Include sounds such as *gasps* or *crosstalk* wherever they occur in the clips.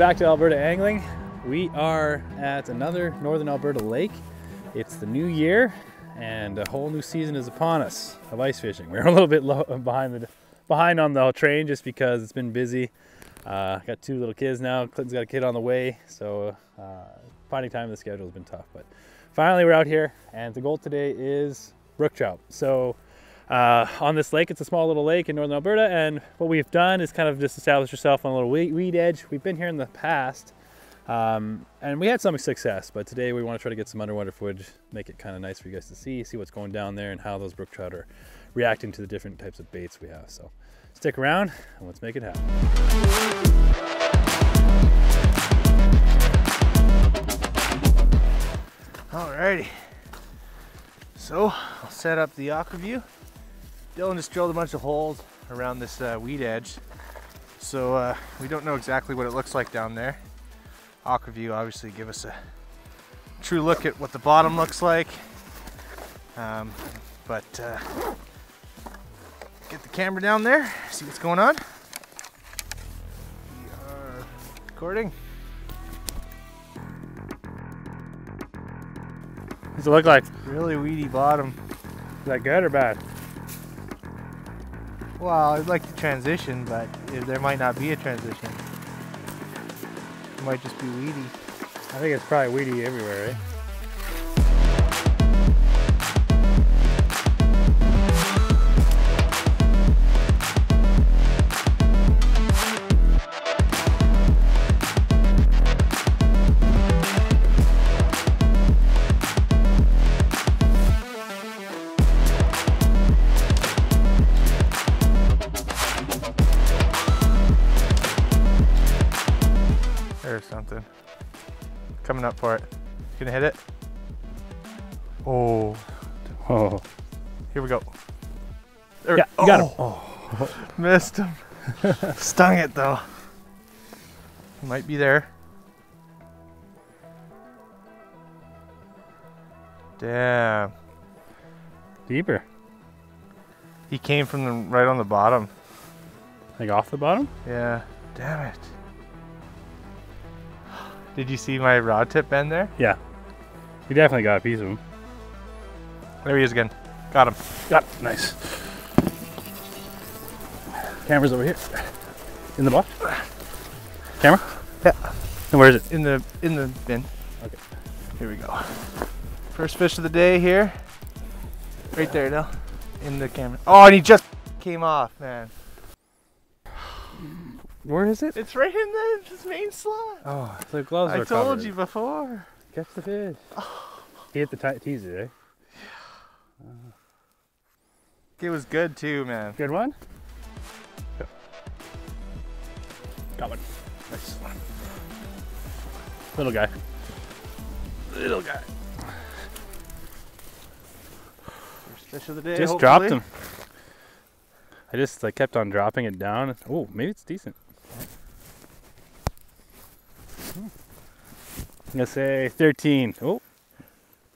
back to Alberta Angling. We are at another Northern Alberta lake. It's the new year and a whole new season is upon us of ice fishing. We're *laughs* a little bit low, behind the behind on the train just because it's been busy. Uh, got two little kids now. Clinton's got a kid on the way, so uh, finding time in the schedule has been tough. But finally, we're out here, and the goal today is brook trout. So uh, on this lake, it's a small little lake in northern Alberta, and what we've done is kind of just establish yourself on a little weed edge. We've been here in the past, um, and we had some success, but today we want to try to get some underwater footage, make it kind of nice for you guys to see, see what's going down there and how those brook trout are reacting to the different types of baits we have. So stick around and let's make it happen. Alrighty. So I'll set up the AquaView. Dylan just drilled a bunch of holes around this uh, weed edge. So uh, we don't know exactly what it looks like down there. AquaView obviously give us a true look at what the bottom looks like. Um, but uh, get the camera down there, see what's going on. We are recording. What's it look like? Really weedy bottom. Is that good or bad? Well, I'd like to transition, but there might not be a transition. It might just be weedy. I think it's probably weedy everywhere, right? There's something. Coming up for it. Gonna hit it? Oh, Oh, here we go. There, yeah, you got him. oh, *laughs* Missed him. *laughs* Stung it though. Might be there. Damn. Deeper. He came from the right on the bottom. Like off the bottom? Yeah. Damn it. Did you see my rod tip bend there? Yeah. He definitely got a piece of him. There he is again. Got him. Got it. Nice. Camera's over here. In the box? Camera? Yeah. And where is it? In the in the bin. Okay. Here we go. First fish of the day here. Right there now. In the camera. Oh, and he just came off, man. Where is it? It's right in the main slot. Oh, the gloves I are told covered. you before. Catch the fish. He hit the ti- teaser, eh? Yeah. It was good too, man. Good one? Got one. Nice. One. Little guy. Little guy. First fish of the day. just dropped hopefully. him. I just like kept on dropping it down. Oh, maybe it's decent. I'm gonna say 13. Oh,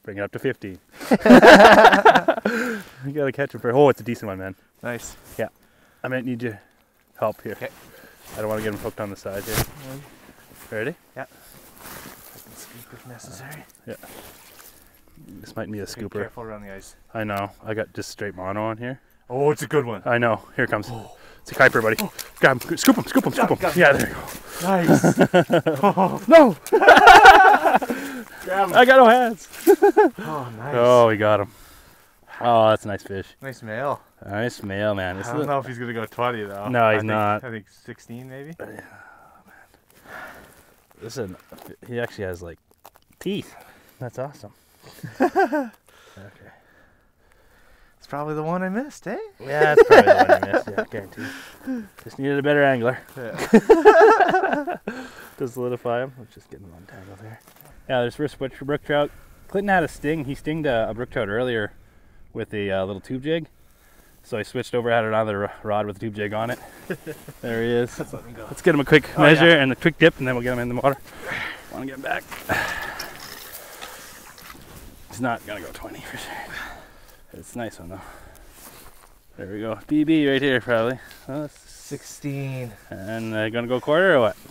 bring it up to 15. *laughs* you gotta catch him for. Oh, it's a decent one, man. Nice. Yeah, I might need your help here. Okay. I don't want to get him hooked on the side here. Ready? Yeah. I can scoop if necessary. Yeah. This might need a Be scooper. careful around the ice. I know. I got just straight mono on here. Oh, it's a good one. I know. Here it comes. Oh. It's a kuiper, buddy. Oh. Grab him. Scoop him. Scoop him. Scoop him. Got him, got him. Yeah, there you go. Nice. oh. *laughs* *laughs* No! I got no hands. Oh, nice. Oh, we got him. Oh, that's a nice fish. Nice male. Nice male, man. I don't know if he's gonna go 20 though. No, he's I think- not. I think 16 maybe. This is a, he actually has like teeth. That's awesome. *laughs* okay. It's probably the one I missed, eh? Yeah, that's probably the one I missed. Yeah, I *laughs* guaranteed. Just needed a better angler Yeah. *laughs* to solidify him. Let's just get him untangled here. Yeah, there's first switch for brook trout. Clinton had a sting. He stinged a, a brook trout earlier with a uh, little tube jig. So I switched over, had another rod with a tube jig on it. *laughs* there he is. Let's let him go. Let's get him a quick Oh, measure yeah. and a quick dip, and then we'll get him in the water. Want to get him back? He's not gonna go 20 for sure. It's a nice one though. There we go. BB right here, probably. Uh, 16. and uh, gonna go quarter or what? *laughs*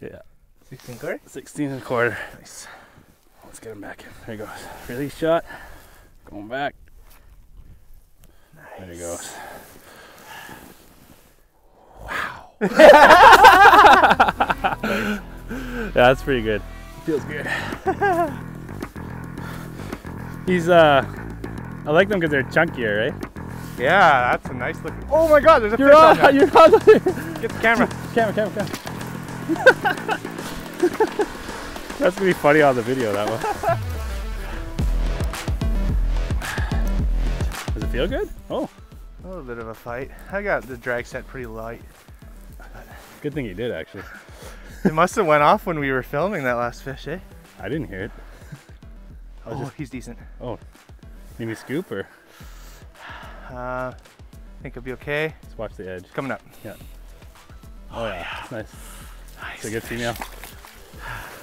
Yeah. 16 quarter? 16 and a quarter. Nice. Let's get him back in. There he goes. Release shot. Going back. There he goes. Wow. *laughs* yeah, that's pretty good. Feels good. *laughs* He's uh, I like them because they're chunkier, right? Yeah, that's a nice looking. Oh my god, there's a You're fish on. on there. *laughs* You're on. Get the camera. camera, camera, camera. *laughs* That's gonna be funny on the video. That one. Does it feel good? Oh, A little bit of a fight. I got the drag set pretty light. good thing you did actually. It must have went off when we were filming that last fish, eh? I didn't hear it. Oh, just- he's decent. Need me scoop or Uh, think he'll be okay. let's watch the edge. Coming up. Yeah. Oh yeah, that's nice. Nice. It's a good female.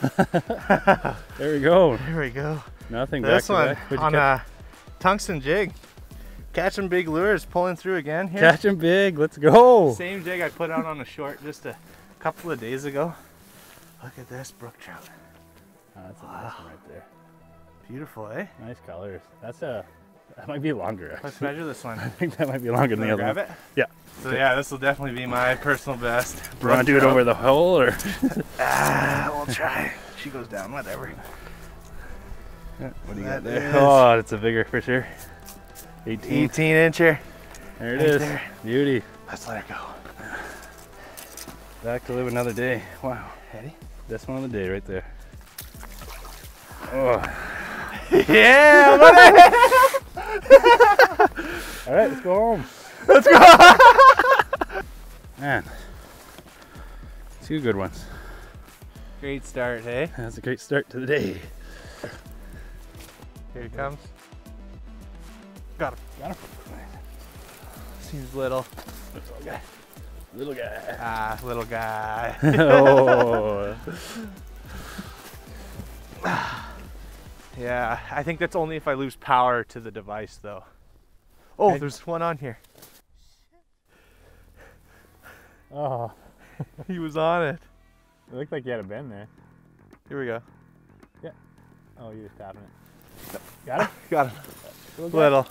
*laughs* there we go. There we go. Nothing this back to one back. On a tungsten jig. Catchem Big Lures, pulling through again here. Catch him big. Let's go. Same jig I put out on a short just a couple of days ago. Look at this brook trout. Oh, that's a nice one right there. Beautiful, eh? Nice colors. That's a. That might be longer. Let's measure this one. *laughs* I think that might be longer than the other grab one. it? Yeah. So yeah, this will definitely be my personal best. *laughs* You want to do it over the hole or? *laughs* Ah, we'll try. She goes down, whatever. What do you got there? Oh, it's a bigger for sure. 18. 18 incher. There it Right is. there. Beauty. Let's let her go. Back to live another day. Wow. Ready? Best one of the day right there. Oh. yeah. *laughs* All right, let's go home. Let's go. *laughs* Man. Two good ones. Great start, hey? That's a great start to the day. Here he comes. Got him. Got him. Seems little. Little guy. Little guy. Ah, little guy. *laughs* oh. Yeah, I think that's only if I lose power to the device, though. Oh, Okay. there's one on here. Oh. *laughs* He was on it. It looked like you had a bend there. Here we go. Yeah. Oh, you're just tapping it. Got it? *laughs* Got him. Little? *laughs* Little.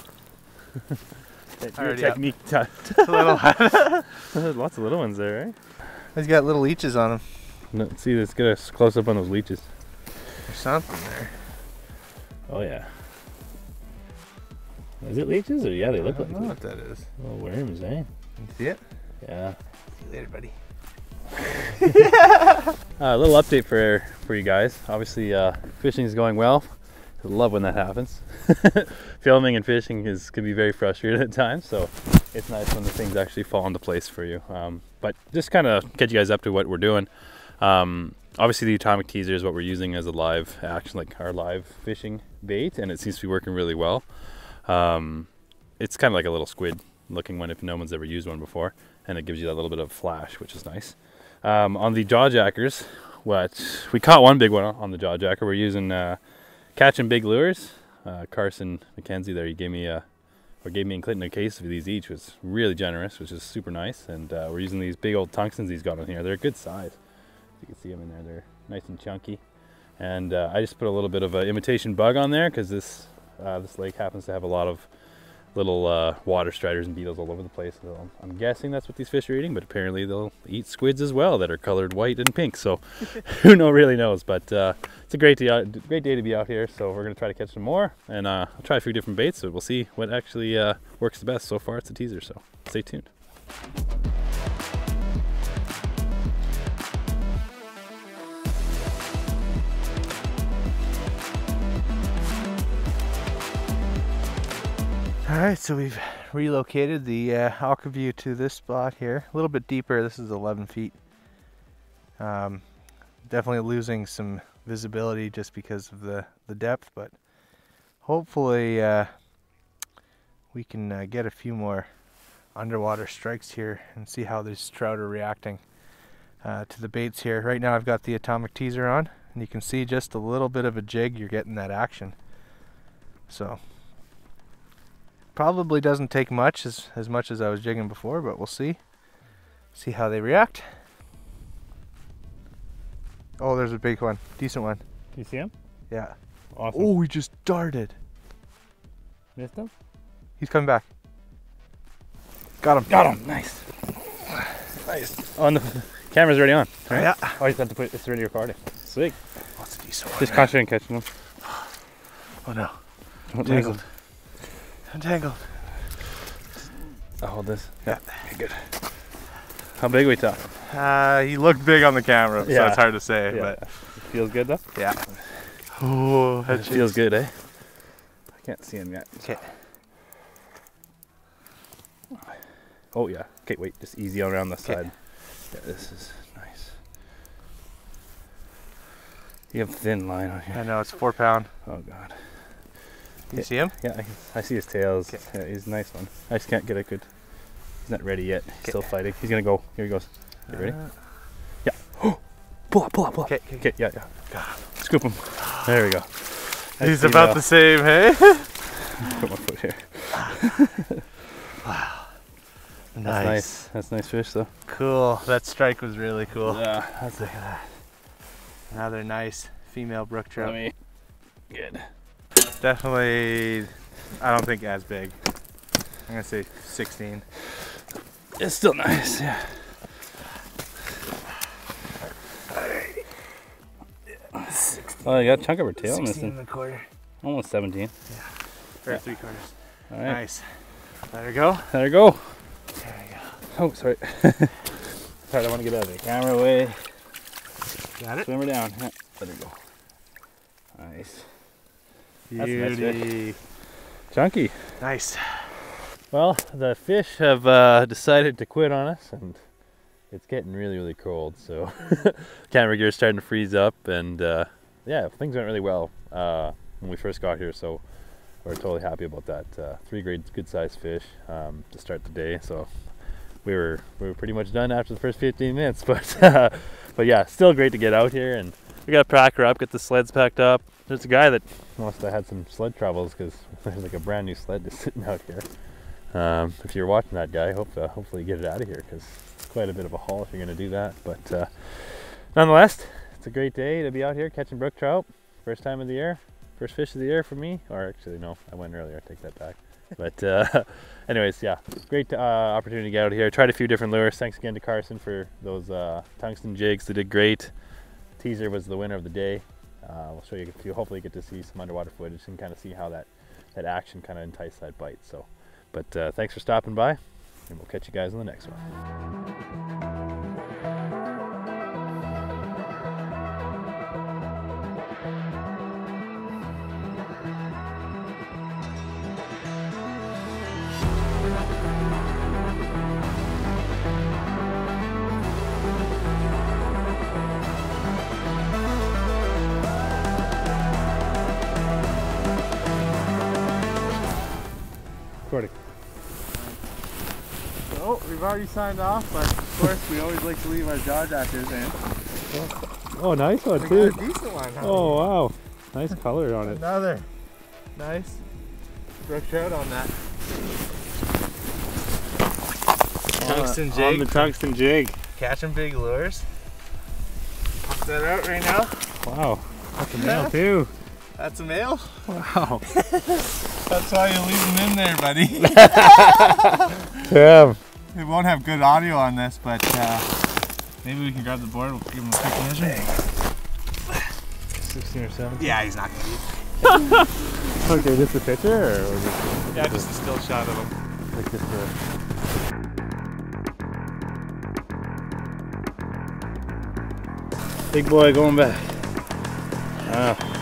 Your Already up. technique. T- little. Lots of little ones there, right? He's got little leeches on him. No, see, let's get a s- close up on those leeches. There's something there. Oh yeah. Is it leeches or yeah, they look like. I don't like know what that is. Little worms, eh? You see it? Yeah. See you later, buddy. *laughs* Uh, a little update for for you guys. Obviously, uh, fishing is going well. I love when that happens. *laughs* Filming and fishing is can be very frustrating at times, so it's nice when the things actually fall into place for you. Um, but just kind of get you guys up to what we're doing. Um, obviously, the atomic teaser is what we're using as a live action, like our live fishing bait, and it seems to be working really well. Um, it's kind of like a little squid looking one if no one's ever used one before, and it gives you that little bit of flash, which is nice. Um, on the jaw jackers, what we caught one big one on the jaw jacker. We're using uh, Catchem Big Lures. Uh, Carson McKenzie there, he gave me a, or gave me and Clinton a case of these each, which was really generous, which is super nice. And uh, we're using these big old tungstens he's got on here. They're a good size. You can see them in there. They're nice and chunky. And uh, I just put a little bit of an imitation bug on there because this uh, this lake happens to have a lot of little uh, water striders and beetles all over the place. So I'm, guessing that's what these fish are eating, but apparently they'll eat squids as well that are colored white and pink. So *laughs* who know really knows? But uh, it's a great day, out- great day to be out here. So we're gonna try to catch some more, and uh, I'll try a few different baits. So we'll see what actually uh, works the best. So far, it's a teaser. So stay tuned. All right, so we've relocated the uh, AquaView to this spot here. A little bit deeper. This is 11 feet. Um, definitely losing some visibility just because of the, the depth, but hopefully uh, we can uh, get a few more underwater strikes here and see how these trout are reacting uh, to the baits here. Right now I've got the atomic teaser on, and you can see just a little bit of a jig, you're getting that action. So probably doesn't take much as, as much as I was jigging before, but we'll see. See how they react. Oh, there's a big one. Decent one. You see him? Yeah. Awesome. Oh, he just darted. Missed him? He's coming back. Got him. Got him. Nice. Nice. Oh, on the camera's already on. Right? Yeah. Oh, you have to put it's already recording. Sweet. What's a decent one? Just man? concentrate on catching them. Oh no. Don't Tangled. lose I'm tangled. them. I'll hold this. Yeah. Okay, good. How big we talking? Uh, he looked big on the camera, so Yeah. it's hard to say. Yeah. Feels good though? Yeah. Oh, It feels good, eh? I can't see him yet. Okay. Oh yeah. Okay, wait. Just easy around the side. Yeah, this is nice. You have thin line on here. I know it's four pound. Oh god. You Yeah. see him? Yeah, I, can, I see his tails. Yeah, he's a nice one. I just can't get a good. He's not ready yet. He's still fighting. He's gonna go. Here he goes. You ready? Uh, *gasps* Pull up, pull up, pull up. Okay, okay. Yeah, yeah. Scoop him. There we go. Nice He's about the same, hey? *laughs* Put my foot here. *laughs* nice. That's nice. That's nice fish though. Cool. That strike was really cool. Yeah, that's Look at that. Another nice female brook trout. Good. Definitely, I don't think as big. I'm gonna say 16. It's still nice. Yeah. Oh, you got a chunk of her tail 16 missing. and a quarter. Almost 17. Yeah. Or Yeah. three quarters. All right. Nice. Let her go. There we go. There we go. Oh, sorry. *laughs* sorry, I want to get out of the camera way. Got it. Swim her down. Yeah. Let her go. Nice. That's a nice. Beauty. Chunky. Nice. Well, the fish have uh, decided to quit on us, and it's getting really, really cold. So, *laughs* camera gear is starting to freeze up, and uh, yeah, things went really well uh, when we first got here. So, we're totally happy about that. Uh, three great, good-sized fish um, to start the day. So, we were we were pretty much done after the first 15 minutes, *laughs* but uh, but yeah, still great to get out here, and we got to pack her up, get the sleds packed up. There's a guy that must have had some sled troubles because *laughs* there's like a brand new sled just *laughs* sitting out here. Um, if you're watching that guy, hope uh, hopefully you get it out of here because it's quite a bit of a haul if you're going to do that. But uh, nonetheless, it's a great day to be out here catching brook trout. First time of the year, first fish of the year for me. Or actually, no, I went earlier. I take that back. *laughs* But uh, anyways, yeah, great uh, opportunity to get out here. Tried a few different lures. Thanks again to Carson for those uh, tungsten jigs. They did great. Teaser was the winner of the day. Uh, we'll show you few. Hopefully, you get to see some underwater footage and kind of see how that that action kind of enticed that bite. So. But uh, thanks for stopping by, and we'll catch you guys in the next one. So we've already signed off, but of course we always like to leave our jaw jackers in. Oh, oh, nice one We got a decent one. huh? Oh wow, nice color on it. Another nice brook trout on that. Tungsten On jig. the tungsten jig. Catchem Big Lures. Pop that out right now. Wow, that's a male too. That's a male. Wow. *laughs* That's why you leave them in there, buddy. *laughs* Tim. We won't have good audio on this, but uh, maybe we can grab the board. We'll give him a quick measure. 16 or 17. Yeah, he's not gonna be. *laughs* Okay, just a picture, or was it Yeah, just a still shot of him. like just a? Big boy going back. Wow.